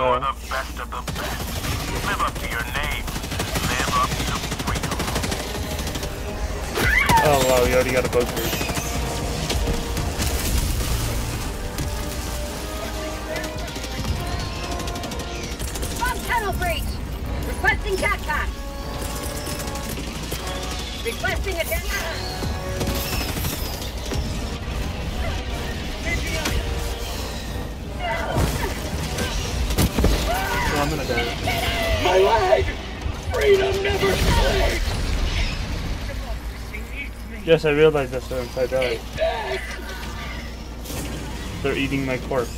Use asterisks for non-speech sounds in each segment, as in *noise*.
You're the best of the best. Live up to your name. Live up to freedom. Oh wow, you already got a bug boost. Bomb tunnel breach! Requesting TACCOT! Requesting attention! I'm gonna die. My leg! Freedom never sleeps! Yes, I realized this once I died. They're eating my corpse.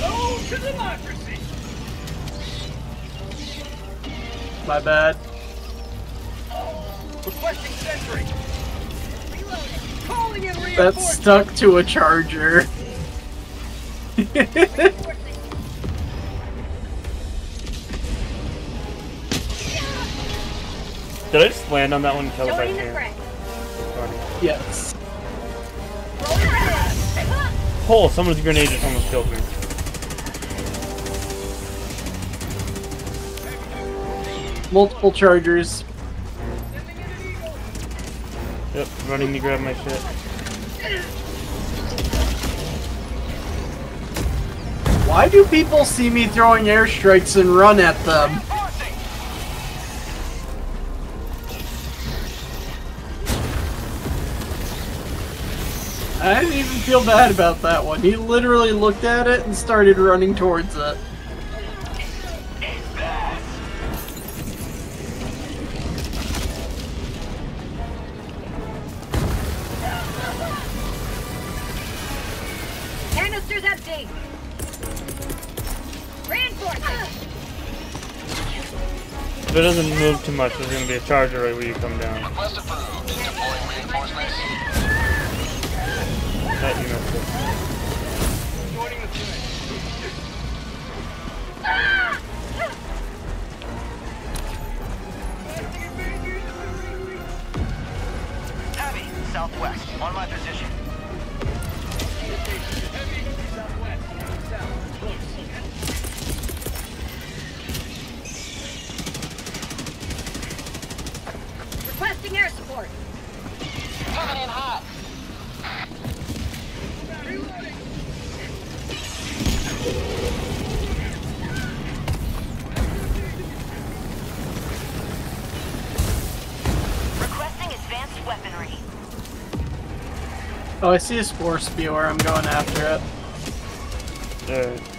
Soul to democracy! My bad. Requesting sentry! Calling in reinforcements! That's stuck to a charger. *laughs* *laughs* Did I just land on that one and kill it by Joining the chance? threat! yes. Hole, someone's grenade just almost killed me. Multiple chargers. Yep, running to grab my shit. Why do people see me throwing airstrikes and run at them? I didn't even feel bad about that one. He literally looked at it and started running towards it. Canister's empty! Reinforcements! If it doesn't move too much, there's gonna be a charger right where you come down. Requesting air support! Coming in hot. Requesting advanced weaponry. Oh, I see a spore spewer. I'm going after it. Alright.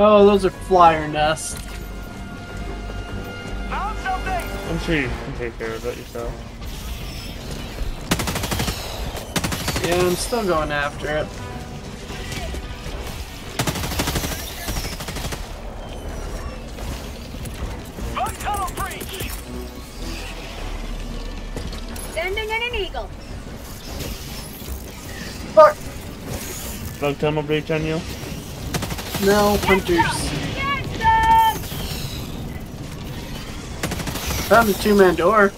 Oh, those are flyer nests. Found something. I'm sure you can take care of it yourself. Yeah, I'm still going after it. Bug tunnel breach. Sending in an eagle. Fuck! Bug tunnel breach on you? No, hunters. Get them! Found a two-man door.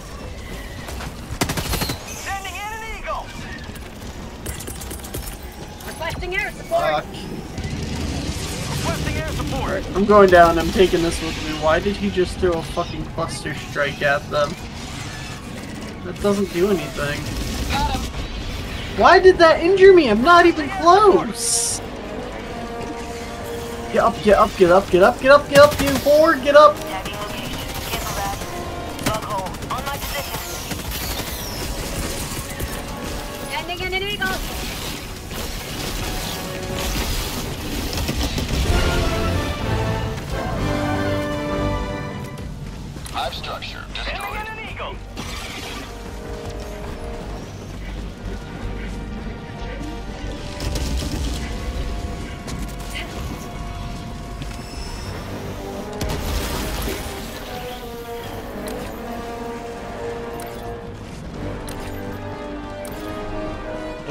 Sending in an eagle. Requesting air support. Fuck. Requesting air support. I'm going down. I'm taking this with me. Why did he just throw a fucking cluster strike at them? That doesn't do anything. Why did that injure me? I'm not even close. Get up, get up, get up, get up, get up, get up, get forward, get up.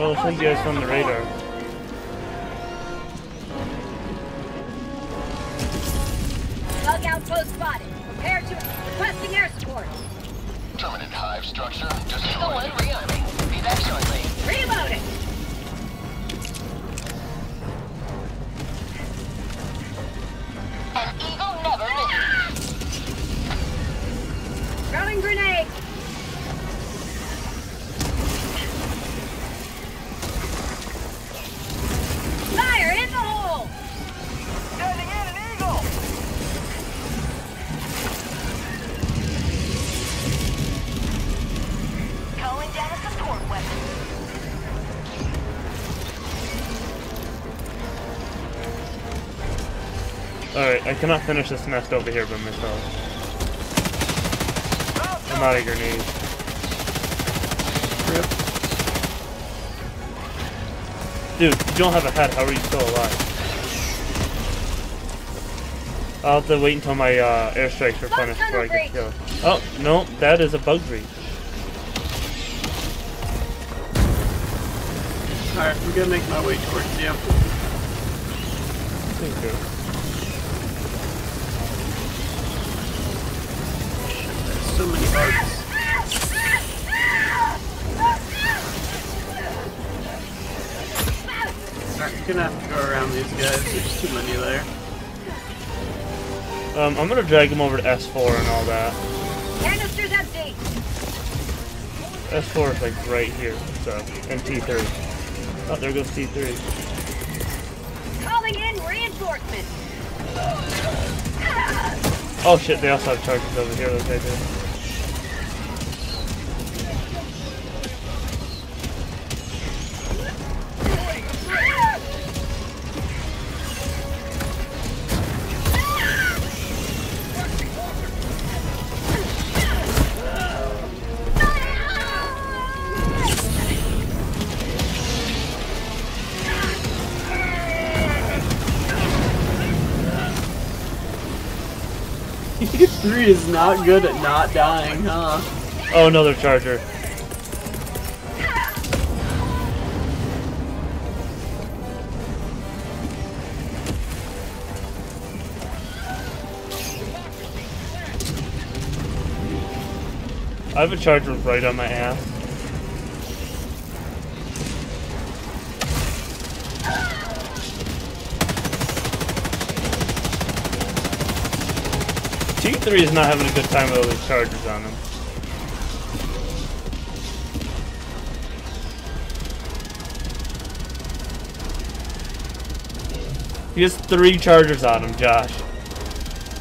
Well, it shouldn't be us on the radar. I cannot finish this nest over here by myself. I'm out of grenades. Rip. Dude, you don't have a head. How are you still alive? I'll have to wait until my uh, airstrikes replenish before I get killed. Oh, no, that is a bug breach. Alright, I'm gonna make my way towards you. Thank you. There's so many bugs. Alright, I'm gonna have to go around these guys. There's too many there. Um, I'm gonna drag him over to S4 and all that. Canister's empty. S4 is like right here, so, and T3. Oh, there goes T3. Calling in reinforcements. Oh shit, they also have charges over here, those guys do. *laughs* Three is not good at not dying, huh? Oh, another charger. I have a charger right on my ass. T3 is not having a good time with all these chargers on him. He has three chargers on him, Josh.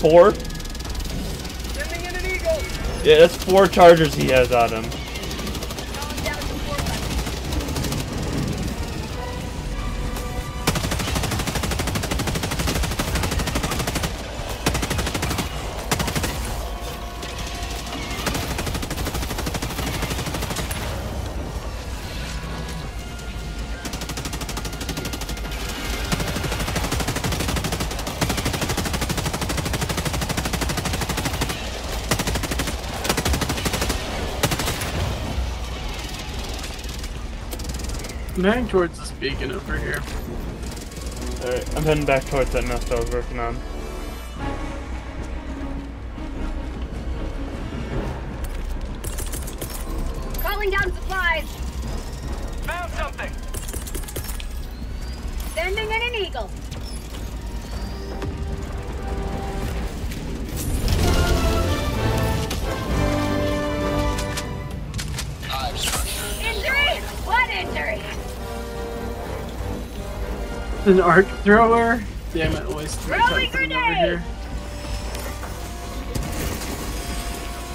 Four? Sending in an eagle. Yeah, that's four chargers he has on him. I'm heading towards this beacon over here. Alright, I'm heading back towards that nest I was working on. An arc thrower? Damn it, always three Throwing over grenade! here.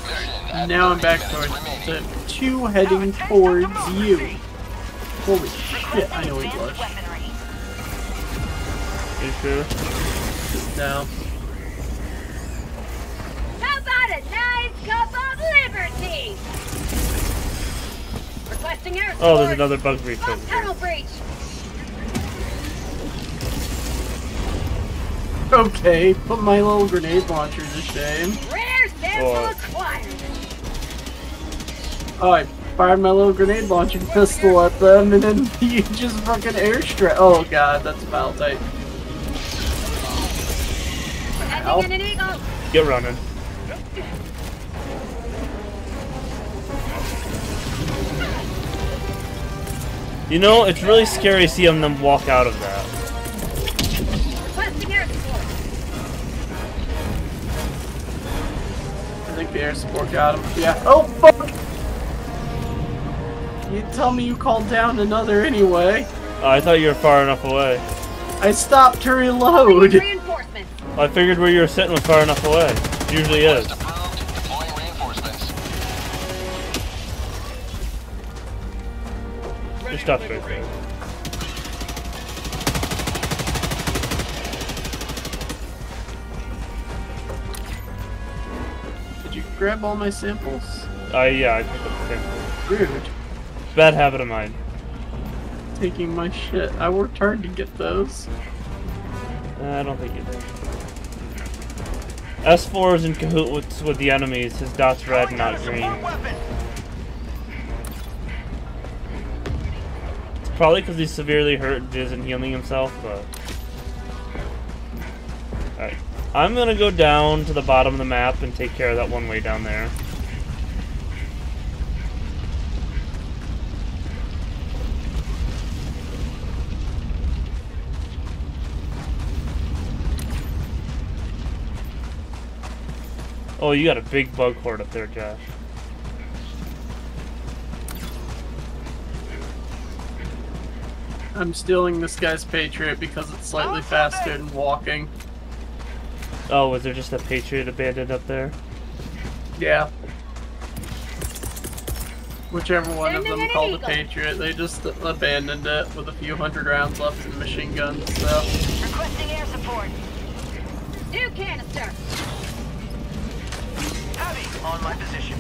Mission at Now I'm back towards remaining. the two heading oh, towards you. Holy shit, I know he Advanced blushed. weaponry. You sure? No. How about a nice cup of liberty? Requesting air. Oh, there's another bug breach Pump over here. tunnel breach. *laughs* Okay, put my little grenade launcher to shame. Rare sample Oh. acquired. Oh, I fired my little grenade launching pistol at them, and then *laughs* you just fucking airstrike. Oh god, that's foul type. Ow. Sending in an eagle. Get running. You know, it's really scary seeing them walk out of that. The air support got him. Yeah. Oh fuck! You tell me you called down another anyway. Oh, I thought you were far enough away. I stopped to reload. Reinforcements. I figured where you were sitting was far enough away. It usually is. Approved. Deploying reinforcements. Right there. Grab all my samples? Uh, yeah, I picked up the same. Rude. Bad habit of mine. Taking my shit. I worked hard to get those. Uh, I don't think you did. S4 is in cahoots with the enemies. His dot's red, not green. It's probably because he's severely hurt and isn't healing himself, but... Alright. I'm gonna go down to the bottom of the map and take care of that one way down there. Oh, you got a big bug horde up there, Josh. I'm stealing this guy's Patriot because it's slightly oh, faster than walking. Oh, was there just a Patriot abandoned up there? Yeah. Whichever one of them called a eagle. Patriot, they just abandoned it with a few hundred rounds left in machine guns, so. Requesting air support. New canister. Heavy on my position.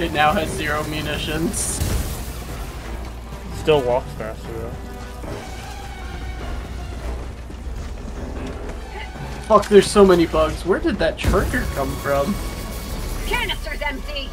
It now has zero munitions. Still walks faster though. Fuck, there's so many bugs. Where did that trigger come from? Canister's empty.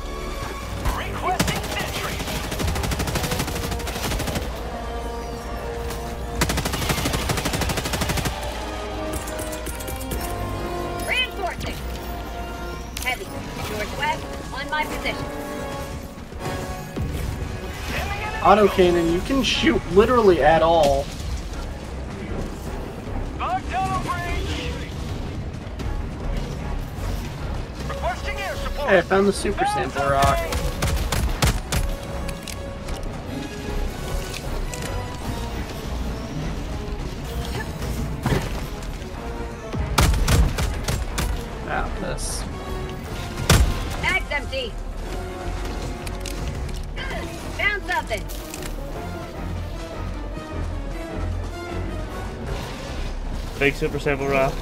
Autocannon, you can shoot literally at all. Hey, I found the super sample rock. Found something. Big super sample rock.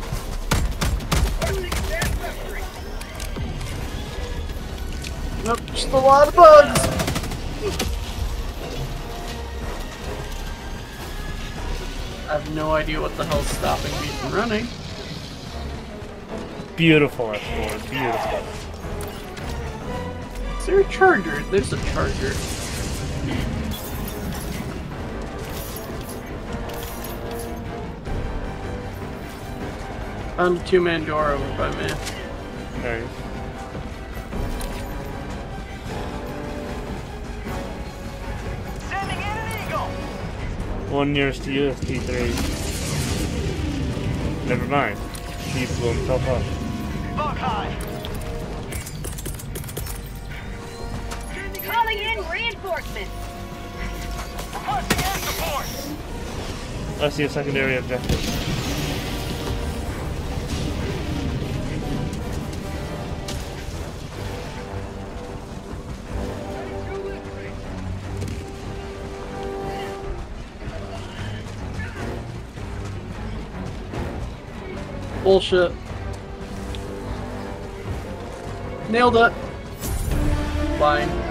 Nope, just a lot of bugs. I have no idea what the hell's stopping me from running. Beautiful S4, beautiful. Is there a charger? There's a charger. Found a two-man door over by me. Nice. Sending in an eagle. One nearest to you is T3. Never mind. He blew himself up. Bug high. Calling in reinforcements. Requesting air support. I see a secondary objective. Bullshit. Nailed it. Fine.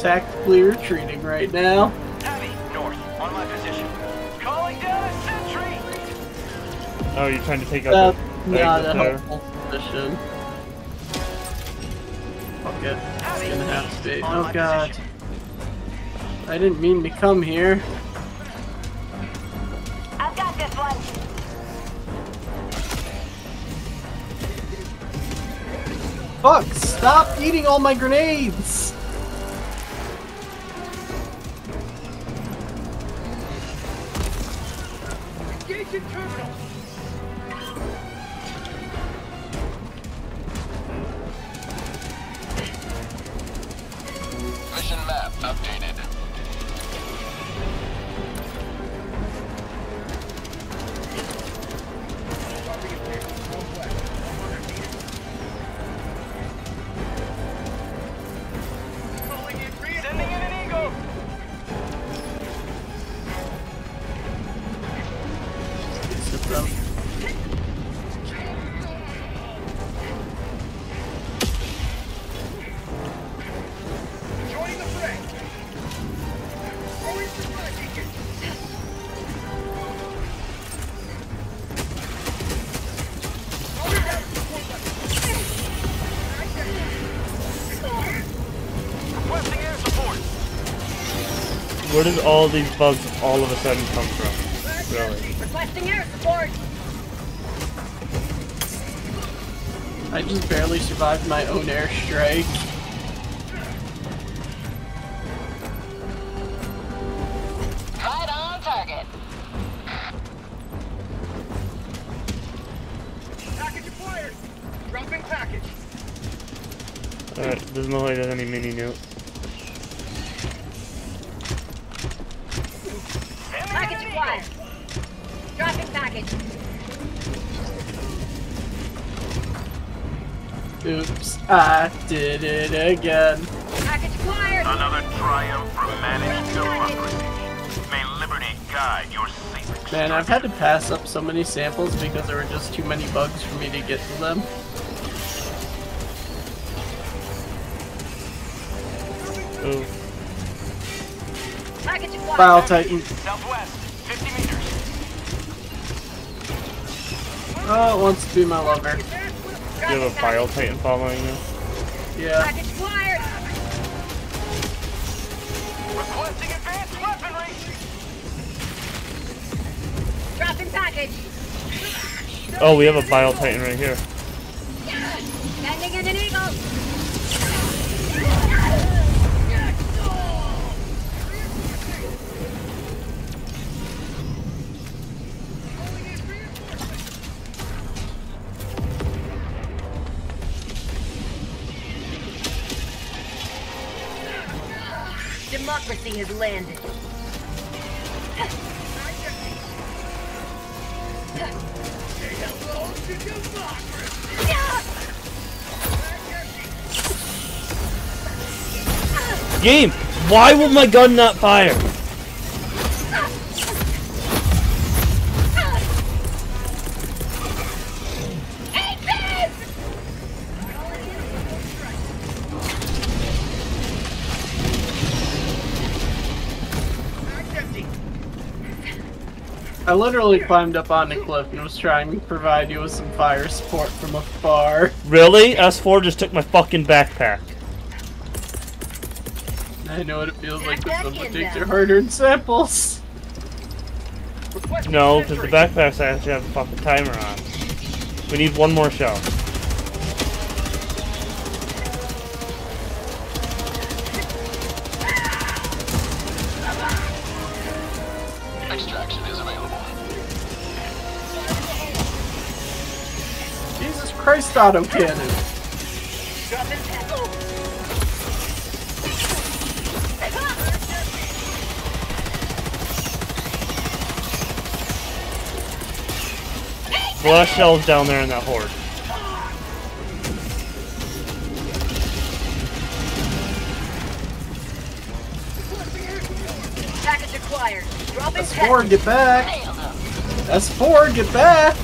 Tactically retreating right now. Heavy, north, on my position. Calling down a sentry. Oh, you're trying to take out That's the not a exit there. helpful position. Fuck it. It's gonna have to be. On Oh god. position. I didn't mean to come here. I've got this one. Fuck! Stop eating all my grenades! Where did all these bugs all of a sudden come from? Really? Requesting air support. I just barely survived my own airstrike. Right on target. Package acquired. Dropping package. Alright, doesn't look like there's any mini nukes. Package. Dropping package. Oops, I did it again. Package acquired. Another triumph for managed democracy. May liberty guide your safe Man, I've had to pass up so many samples because there were just too many bugs for me to get to them. Oh, Package acquired. Bile Titan. Southwest. Oh, it wants to be my lover. do you have a bile titan following you? Yeah. Package acquired. Requesting advanced weaponry. Dropping package. Oh, we have a bile titan right here. Sending in an eagle. Democracy has landed. Game! Why will my gun not fire? I literally climbed up on the cliff and was trying to provide you with some fire support from afar. Really? S4 just took my fucking backpack. I know what it feels like when Backpack someone takes there. your hard-earned samples. No, because the sentry. backpacks actually have a fucking timer on. We need one more shell. Jesus Christ, autocannon. Dropping package. The last shell's down there in that horde. Package acquired. Dropping S4, get back! S4, get back!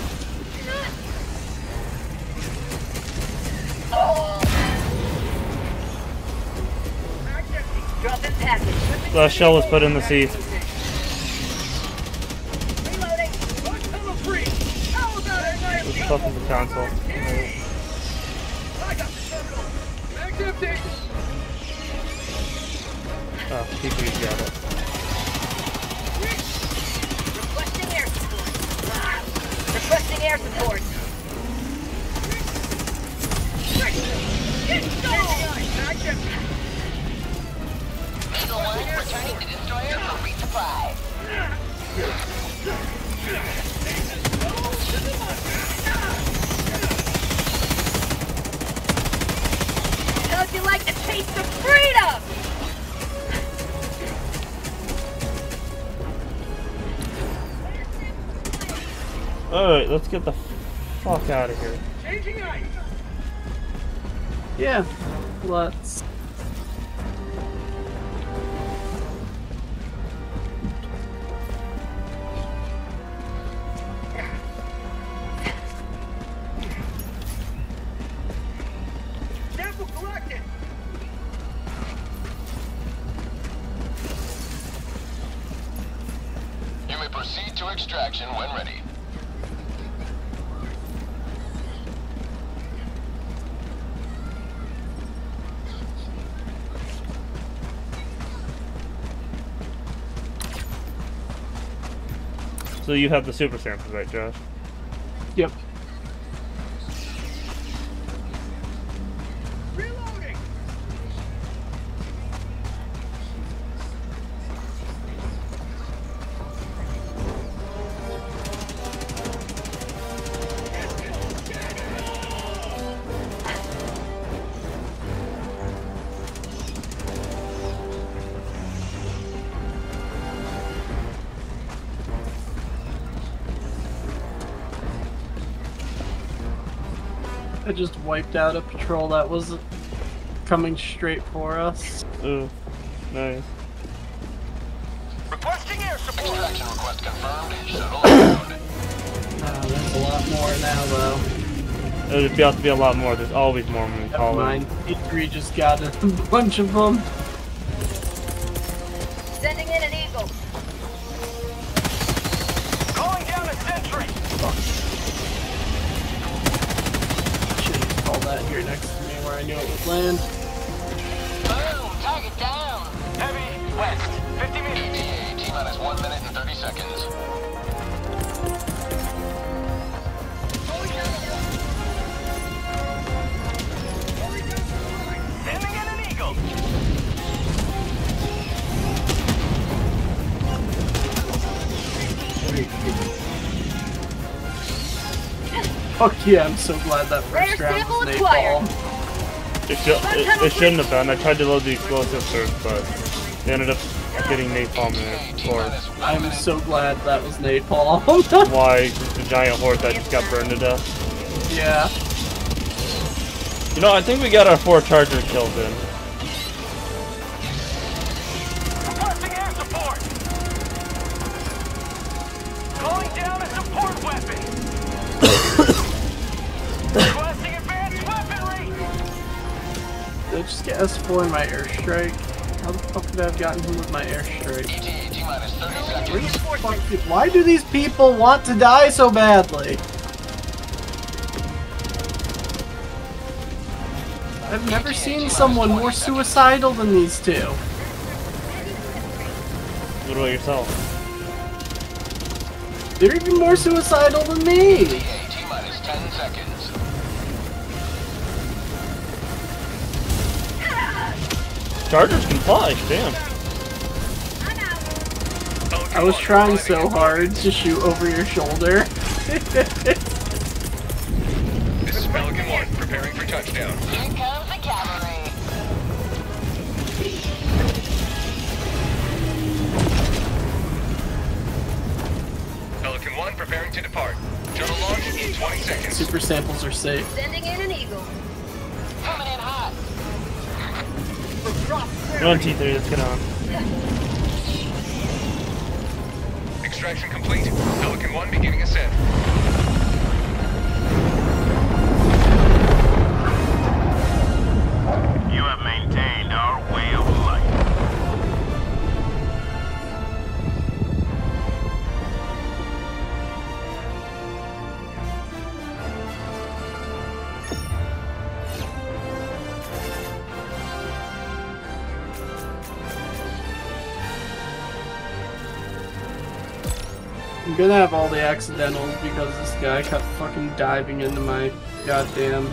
The shell was put in the sea. There's stuff in the console. Oh, PP's got it. Requesting air support. Ah! Requesting air support. Eagle 1 returning to destroyer for resupply. How'd you like the taste of freedom? Alright, let's get the fuck out of here. Changing ice. Yeah, let's. So you have the super samples, right, Josh? Yep. Wiped out a patrol that was coming straight for us. Ooh, nice. Requesting air support. Extraction request confirmed. Shuttle inbound. Ah, there's a lot more now, though. There's about to be a lot more. There's always more when we Never call mind. them. E3 just got a *laughs* bunch of them. I knew it would land. Boom! Target down! Heavy west. 50 meters. ETA T minus 1 minute and 30 seconds. Sending in an eagle. Fuck yeah, I'm so glad that first Rare round sample was acquired. napalm. It, it, it shouldn't have been. I tried to load the explosives first, but they ended up getting napalm in it. Or minus I'm so glad that was napalm. *laughs* why the giant horde that just got burned to death. yeah. You know, I think we got our four charger kills in. Get S4 in my airstrike? How the fuck could I have gotten him with my airstrike? ETA T minus 30 seconds. fuck did- why do these people want to die so badly? I've never seen someone more suicidal than these two. What about yourself? They're even more suicidal than me. Chargers can fly, damn. I'm out. I was trying so hard to shoot over your shoulder. *laughs* This is Pelican 1, preparing for touchdown. Here comes the cavalry. Pelican 1, preparing to depart. Shuttle launch in 20 seconds. Super samples are safe. Sending in an eagle. You're on T3, let's get on. Extraction complete. Pelican gonna have all the accidentals because this guy kept fucking diving into my goddamn.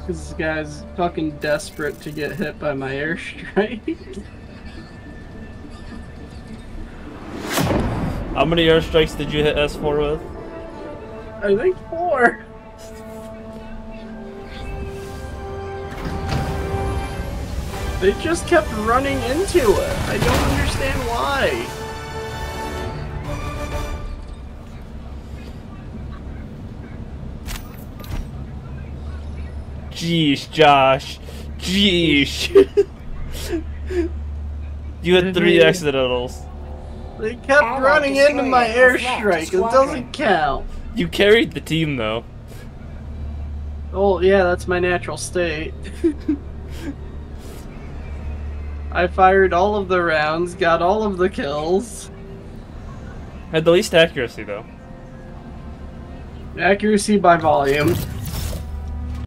Because this guy's fucking desperate to get hit by my airstrike. How many airstrikes did you hit S4 with? I think four. They just kept running into it. I don't understand why. Jeez, Josh. Jeez. *laughs* you had three accidentals. They kept Allied running into my airstrike. It doesn't count. You carried the team though. Oh, yeah, that's my natural state. *laughs* I fired all of the rounds, got all of the kills. Had the least accuracy though. Accuracy by volume.